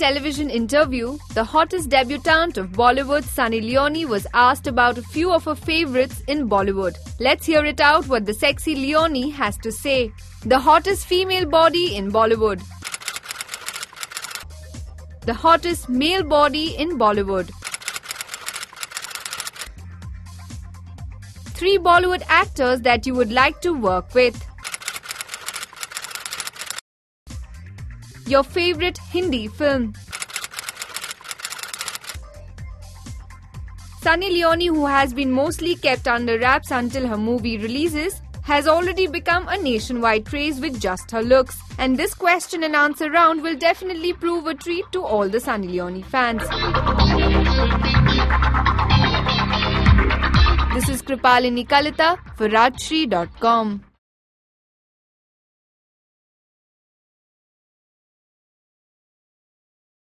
television interview, the hottest debutante of Bollywood, Sunny Leone, was asked about a few of her favorites in Bollywood. Let's hear it out what the sexy Leone has to say. The hottest female body in Bollywood. The hottest male body in Bollywood. Three Bollywood actors that you would like to work with. Your favorite Hindi film. Sunny Leone, who has been mostly kept under wraps until her movie releases, has already become a nationwide craze with just her looks. And this question and answer round will definitely prove a treat to all the Sunny Leone fans. This is Kripalini Kalita for Rajshri.com.